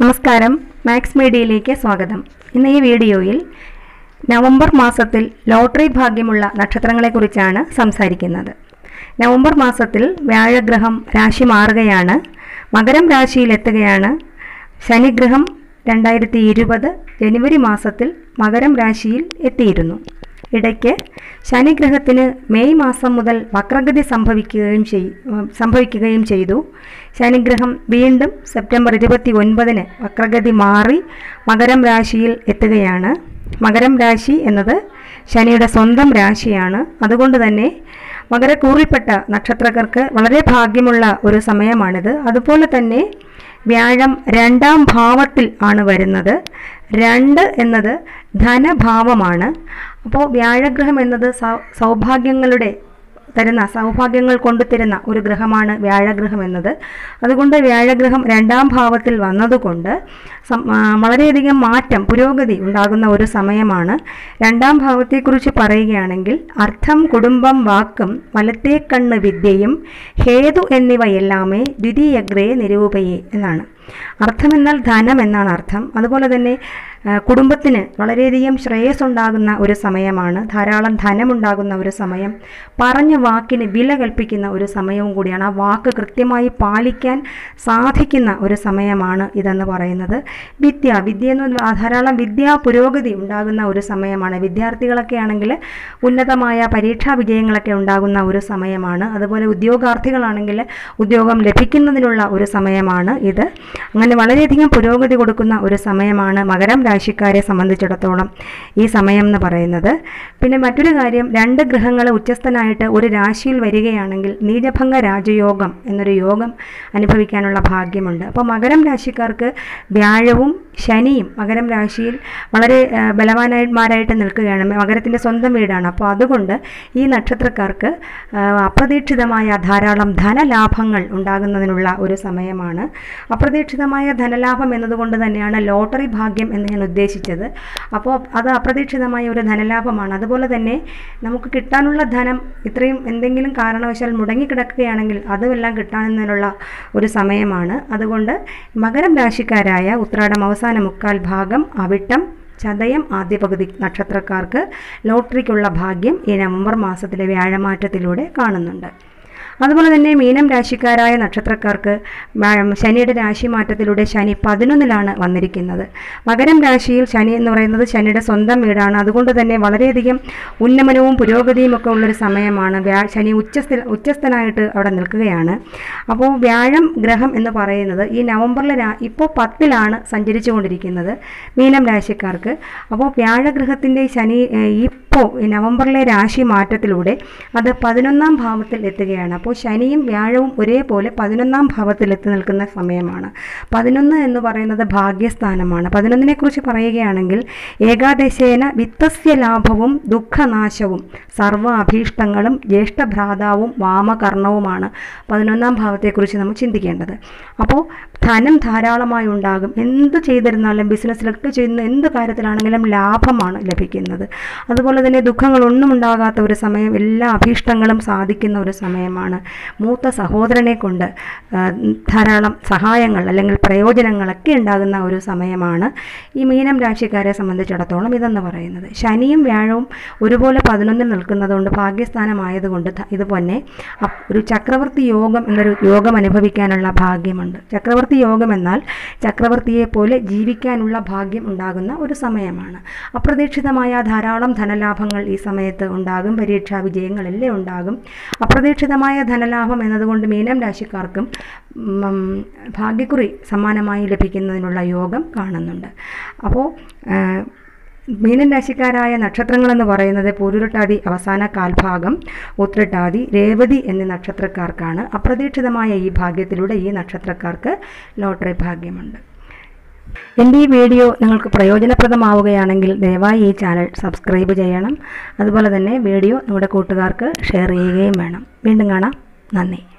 നമസ്കാരം. മാക്സ് മീഡിയയിലേക്ക് സ്വാഗതം. ഇന്ന് ഈ വീഡിയോയിൽ നവംബർ മാസത്തിൽ ലോട്ടറി ഭാഗ്യമുള്ള നക്ഷത്രങ്ങളെക്കുറിച്ചാണ് സംസാരിക്കുന്നത്. നവംബർ മാസത്തിൽ വ്യാഴഗ്രഹം രാശി മാറുകയാണ്. മകരം രാശിയിലെത്തുകയാണ്. ശനിഗ്രഹം രണ്ടായിരത്തി ഇരുപത് ജനുവരി മാസത്തിൽ മകരം രാശിയിൽ എത്തിയിരുന്നു. ഇടയ്ക്ക് ശനിഗ്രഹത്തിന് മെയ് മാസം മുതൽ വക്രഗതി സംഭവിക്കുകയും ചെയ് സംഭവിക്കുകയും ചെയ്തു. ശനിഗ്രഹം വീണ്ടും സെപ്റ്റംബർ ഇരുപത്തി ഒൻപതിന് വക്രഗതി മാറി മകരം രാശിയിൽ എത്തുകയാണ്. മകരം രാശി എന്നത് ശനിയുടെ സ്വന്തം രാശിയാണ്. അതുകൊണ്ട് തന്നെ മകരക്കൂറിൽപ്പെട്ട നക്ഷത്രക്കാർക്ക് വളരെ ഭാഗ്യമുള്ള ഒരു സമയമാണിത്. അതുപോലെ തന്നെ വ്യാഴം രണ്ടാം ഭാവത്തിൽ ആണ് വരുന്നത്. രണ്ട് എന്നത് ധനഭാവമാണ്. അപ്പോൾ വ്യാഴഗ്രഹം എന്നത് സൗഭാഗ്യങ്ങളുടെ തരുന്ന സൗഭാഗ്യങ്ങൾ കൊണ്ടുതരുന്ന ഒരു ഗ്രഹമാണ് വ്യാഴഗ്രഹം എന്നത്. അതുകൊണ്ട് വ്യാഴഗ്രഹം രണ്ടാം ഭാവത്തിൽ വന്നതുകൊണ്ട് വളരെയധികം മാറ്റം പുരോഗതി ഉണ്ടാകുന്ന ഒരു സമയമാണ്. രണ്ടാം ഭാവത്തെക്കുറിച്ച് പറയുകയാണെങ്കിൽ അർത്ഥം കുടുംബം വാക്കും വലത്തേക്കണ്ണ് വിദ്യയും ഹേതു എന്നിവയെല്ലാമേ ദ്വിതീയഗ്രേ നിരൂപയെ എന്നാണ്. അർത്ഥം എന്നാൽ ധനം എന്നാണ് അർത്ഥം. അതുപോലെ തന്നെ കുടുംബത്തിന് വളരെയധികം ശ്രേയസ് ഉണ്ടാകുന്ന ഒരു സമയമാണ് ധാരാളം ധനമുണ്ടാകുന്ന ഒരു സമയം പറഞ്ഞ വാക്കിന് വില കൽപ്പിക്കുന്ന ഒരു സമയവും കൂടിയാണ് ആ വാക്ക് കൃത്യമായി പാലിക്കാൻ സാധിക്കുന്ന ഒരു സമയമാണ് ഇതെന്ന് പറയുന്നത്. വിദ്യ വിദ്യ എന്ന് ധാരാളം വിദ്യാ പുരോഗതി ഉണ്ടാകുന്ന ഒരു സമയമാണ്. വിദ്യാർത്ഥികളൊക്കെ ആണെങ്കിൽ ഉന്നതമായ പരീക്ഷാ വിജയങ്ങളൊക്കെ ഉണ്ടാകുന്ന ഒരു സമയമാണ്. അതുപോലെ ഉദ്യോഗാർത്ഥികളാണെങ്കിൽ ഉദ്യോഗം ലഭിക്കുന്നതിനുള്ള ഒരു സമയമാണ് ഇത്. അങ്ങനെ വളരെയധികം പുരോഗതി കൊടുക്കുന്ന ഒരു സമയമാണ് മകരം രാശിക്കാരെ സംബന്ധിച്ചിടത്തോളം ഈ സമയം എന്ന് പറയുന്നത്. പിന്നെ മറ്റൊരു കാര്യം രണ്ട് ഗ്രഹങ്ങൾ ഉച്ചസ്ഥനായിട്ട് ഒരു രാശിയിൽ വരികയാണെങ്കിൽ നീലഭംഗ രാജയോഗം എന്നൊരു യോഗം അനുഭവിക്കാനുള്ള ഭാഗ്യമുണ്ട്. അപ്പോൾ മകരം രാശിക്കാർക്ക് വ്യാഴവും ശനിയും മകരം രാശിയിൽ വളരെ ബലവാന്മാരായിട്ട് നിൽക്കുകയാണ്. മകരത്തിന്റെ സ്വന്തം വീടാണ്. അപ്പോൾ അതുകൊണ്ട് ഈ നക്ഷത്രക്കാർക്ക് അപ്രതീക്ഷിതമായ ധാരാളം ധനലാഭങ്ങൾ ഉണ്ടാകുന്നതിനുള്ള ഒരു സമയമാണ്. അപ്രതീക്ഷിതമായ ധനലാഭം എന്നതുകൊണ്ട് തന്നെയാണ് ലോട്ടറി ഭാഗ്യം എന്ന് ഞാൻ ഉദ്ദേശിച്ചത്. അപ്പോൾ അത് അപ്രതീക്ഷിതമായ ഒരു ധനലാഭമാണ്. അതുപോലെ തന്നെ നമുക്ക് കിട്ടാനുള്ള ധനം ഇത്രയും എന്തെങ്കിലും കാരണവശാൽ മുടങ്ങിക്കിടക്കുകയാണെങ്കിൽ അതുമെല്ലാം കിട്ടാനുള്ള ഒരു സമയമാണ്. അതുകൊണ്ട് മകരം രാശിക്കാരായ ഉത്രാടം അവസാന മുക്കാൽ ഭാഗം അവിട്ടം ചതയം ആദ്യ പകുതി നക്ഷത്രക്കാർക്ക് ലോട്ടറിക്കുള്ള ഭാഗ്യം ഈ നവംബർ മാസത്തിലെ വ്യാഴമാറ്റത്തിലൂടെ കാണുന്നുണ്ട്. അതുപോലെ തന്നെ മീനം രാശിക്കാരായ നക്ഷത്രക്കാർക്ക് ശനിയുടെ രാശി മാറ്റത്തിലൂടെ ശനി പതിനൊന്നിലാണ് വന്നിരിക്കുന്നത്. മകരം രാശിയിൽ ശനി എന്ന് പറയുന്നത് ശനിയുടെ സ്വന്തം വീടാണ്. അതുകൊണ്ട് തന്നെ വളരെയധികം ഉന്നമനവും പുരോഗതിയും ഒക്കെ ഉള്ളൊരു സമയമാണ്. ശനി ഉച്ചസ്ഥ ഉച്ചസ്ഥനായിട്ട് അവിടെ നിൽക്കുകയാണ്. അപ്പോൾ വ്യാഴം ഗ്രഹം എന്ന് പറയുന്നത് ഈ നവംബറിലെ രാ ഇപ്പോൾ പത്തിലാണ് സഞ്ചരിച്ചു കൊണ്ടിരിക്കുന്നത് മീനം രാശിക്കാർക്ക്. അപ്പോൾ വ്യാഴഗ്രഹത്തിന്റെ ശനി ഇപ്പോൾ നവംബറിലെ രാശി മാറ്റത്തിലൂടെ അത് പതിനൊന്നാം ഭാവത്തിൽ എത്തുകയാണ്. അപ്പോൾ ശനിയും വ്യാഴവും ഒരേപോലെ പതിനൊന്നാം ഭാവത്തിലെത്തി നിൽക്കുന്ന സമയമാണ്. പതിനൊന്ന് എന്ന് പറയുന്നത് ഭാഗ്യസ്ഥാനമാണ്. പതിനൊന്നിനെക്കുറിച്ച് പറയുകയാണെങ്കിൽ ഏകാദശേന വിത്തസ്യ ലാഭവും ദുഃഖനാശവും സർവ അഭീഷ്ടങ്ങളും ജ്യേഷ്ഠഭ്രാതാവും വാമകർണവുമാണ് പതിനൊന്നാം ഭാവത്തെക്കുറിച്ച് നമ്മൾ ചിന്തിക്കേണ്ടത്. അപ്പോൾ ധനം ധാരാളമായി ഉണ്ടാകും. എന്ത് ചെയ്തിരുന്നാലും ബിസിനസ്സിലൊക്കെ ചെയ്യുന്ന എന്ത് കാര്യത്തിലാണെങ്കിലും ലാഭമാണ് ലഭിക്കുന്നത്. അതുപോലെ തന്നെ ദുഃഖങ്ങളൊന്നും ഉണ്ടാകാത്ത ഒരു സമയം എല്ലാ അഭീഷ്ടങ്ങളും സാധിക്കുന്ന ഒരു സമയമാണ്. മൂത്ത സഹോദരനെ കൊണ്ട് ധാരാളം സഹായങ്ങൾ അല്ലെങ്കിൽ പ്രയോജനങ്ങളൊക്കെ ഉണ്ടാകുന്ന ഒരു സമയമാണ് ഈ മീനം രാശിക്കാരെ സംബന്ധിച്ചിടത്തോളം ഇതെന്ന് പറയുന്നത്. ശനിയും വ്യാഴവും ഒരുപോലെ പതിനൊന്നിൽ നിൽക്കുന്നതുകൊണ്ട് ഭാഗ്യസ്ഥാനമായതുകൊണ്ട് ഇതുപോലെ ഒരു ചക്രവർത്തി യോഗം എന്നൊരു യോഗം അനുഭവിക്കാനുള്ള ഭാഗ്യമുണ്ട്. ചക്രവർത്തി യോഗം എന്നാൽ ചക്രവർത്തിയെ പോലെ ജീവിക്കാനുള്ള ഭാഗ്യം ഉണ്ടാകുന്ന ഒരു സമയമാണ്. അപ്രതീക്ഷിതമായ ധാരാളം ധനലാഭങ്ങൾ ഈ സമയത്ത് ഉണ്ടാകും. പരീക്ഷാ വിജയങ്ങളെല്ലാം ഉണ്ടാകും. അപ്രതീക്ഷിതമായ ധനലാഭം എന്നതുകൊണ്ട് മീനം രാശിക്കാർക്കും ഭാഗ്യക്കുറി സമ്മാനമായി ലഭിക്കുന്നതിനുള്ള യോഗം കാണുന്നുണ്ട്. അപ്പോൾ നക്ഷത്രങ്ങൾ നക്ഷത്രങ്ങളെന്ന് പറയുന്നത് പൂരുരുട്ടാതി അവസാന കാൽഭാഗം ഉത്രട്ടാതി രേവതി എന്നീ നക്ഷത്രക്കാർക്കാണ്. അപ്രതീക്ഷിതമായ ഈ ഭാഗ്യത്തിലൂടെ ഈ നക്ഷത്രക്കാർക്ക് ലോട്ടറി ഭാഗ്യമുണ്ട്. എന്റെ ഈ വീഡിയോ നിങ്ങൾക്ക് പ്രയോജനപ്രദമാവുകയാണെങ്കിൽ ദയവായി ഈ ചാനൽ സബ്സ്ക്രൈബ് ചെയ്യണം. അതുപോലെ തന്നെ വീഡിയോ നമ്മുടെ കൂട്ടുകാർക്ക് ഷെയർ ചെയ്യുകയും വേണം. വീണ്ടും കാണാം. നന്ദി.